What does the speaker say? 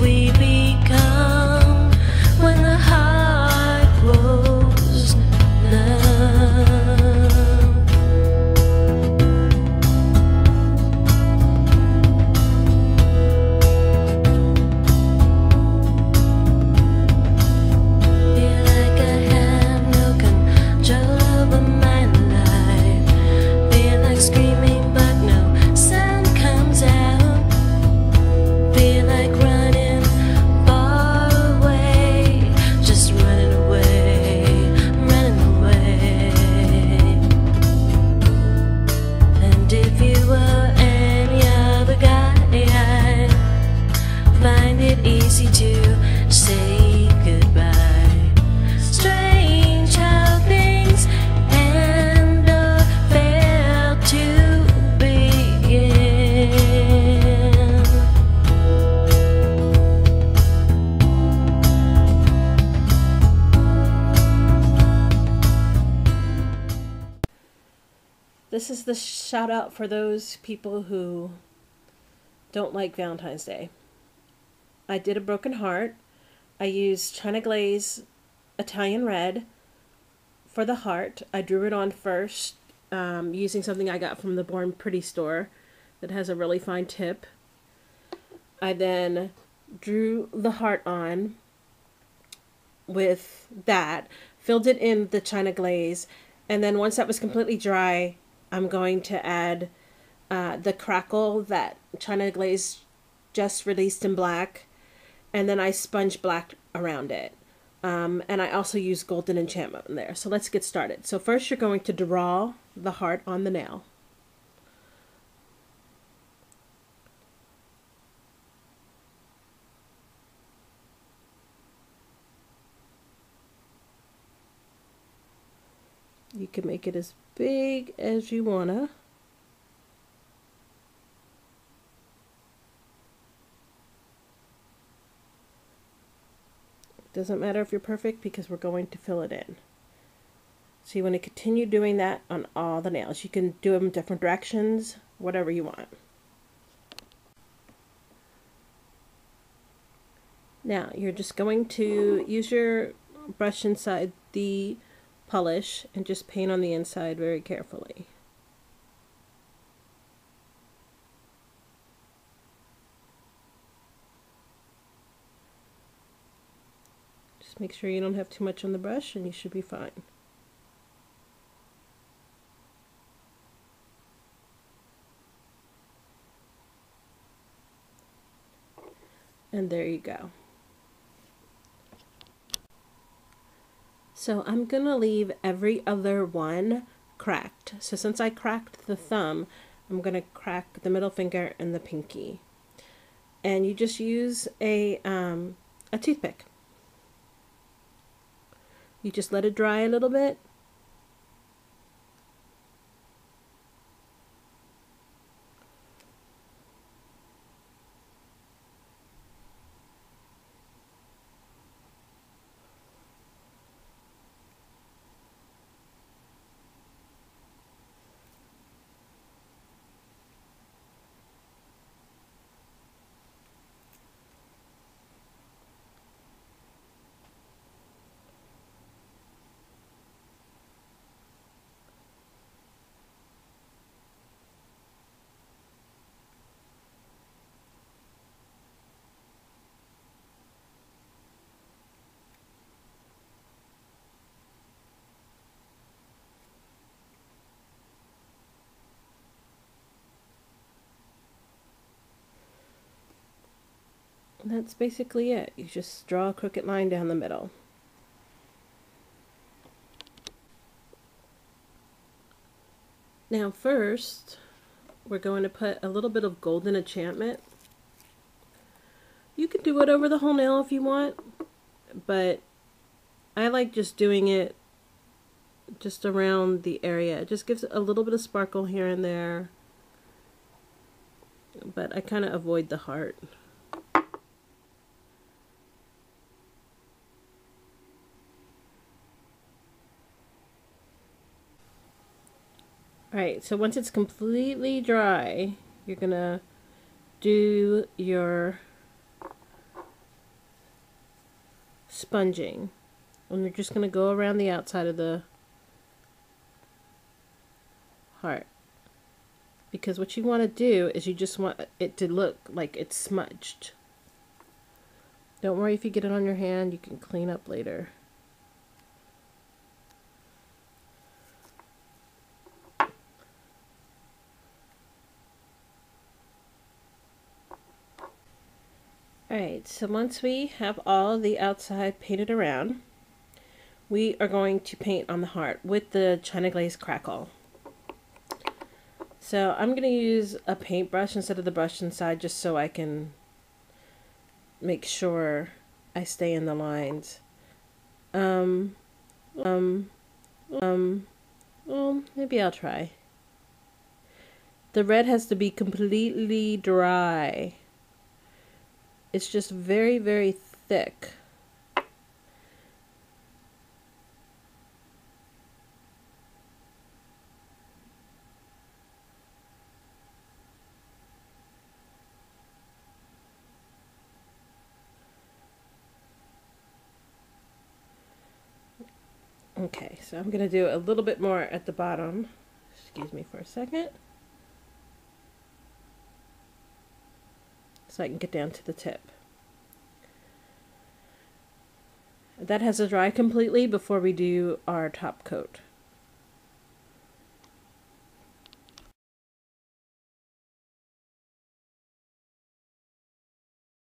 we This is the shout out for those people who don't like Valentine's Day. I did a broken heart. I used China Glaze Italian Red for the heart. I drew it on first um, using something I got from the Born Pretty store that has a really fine tip. I then drew the heart on with that, filled it in the China Glaze, and then once that was completely dry, I'm going to add uh, the crackle that China Glaze just released in black, and then I sponge black around it. Um, and I also use Golden Enchantment in there. So let's get started. So first you're going to draw the heart on the nail. You can make it as big as you wanna. Doesn't matter if you're perfect because we're going to fill it in. So you want to continue doing that on all the nails. You can do them different directions, whatever you want. Now you're just going to use your brush inside the polish and just paint on the inside very carefully. Just make sure you don't have too much on the brush and you should be fine. And there you go. So I'm going to leave every other one cracked. So since I cracked the thumb, I'm going to crack the middle finger and the pinky. And you just use a, um, a toothpick. You just let it dry a little bit. That's basically it. You just draw a crooked line down the middle. Now first, we're going to put a little bit of golden enchantment. You can do it over the whole nail if you want, but I like just doing it just around the area. It just gives a little bit of sparkle here and there, but I kind of avoid the heart. Alright, so once it's completely dry, you're going to do your sponging. And you're just going to go around the outside of the heart. Because what you want to do is you just want it to look like it's smudged. Don't worry if you get it on your hand, you can clean up later. Alright, so once we have all the outside painted around, we are going to paint on the heart with the China Glaze Crackle. So I'm going to use a paintbrush instead of the brush inside just so I can make sure I stay in the lines. Um, um, um, well, maybe I'll try. The red has to be completely dry. It's just very, very thick. Okay, so I'm going to do a little bit more at the bottom. Excuse me for a second. So I can get down to the tip. That has to dry completely before we do our top coat.